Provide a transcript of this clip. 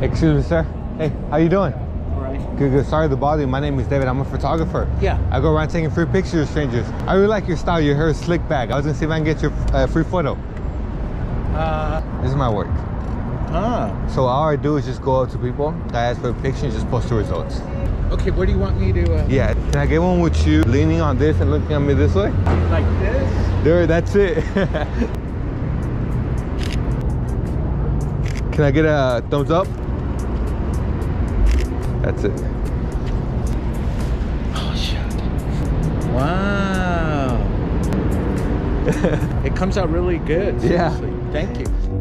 Excuse me, sir. Hey, how you doing? All right. Good, good. Sorry to bother you. My name is David. I'm a photographer. Yeah. I go around taking free pictures of strangers. I really like your style. Your hair is slick back. I was gonna see if I can get your uh, free photo. Uh, This is my work. ah. So all I do is just go up to people. I ask for a picture and just post the results. Okay, where do you want me to, uh, Yeah. Can I get one with you leaning on this and looking at me this way? like this? There, that's it. Can I get a thumbs up? That's it. Oh, shit. Wow. it comes out really good. Yeah. Thank you.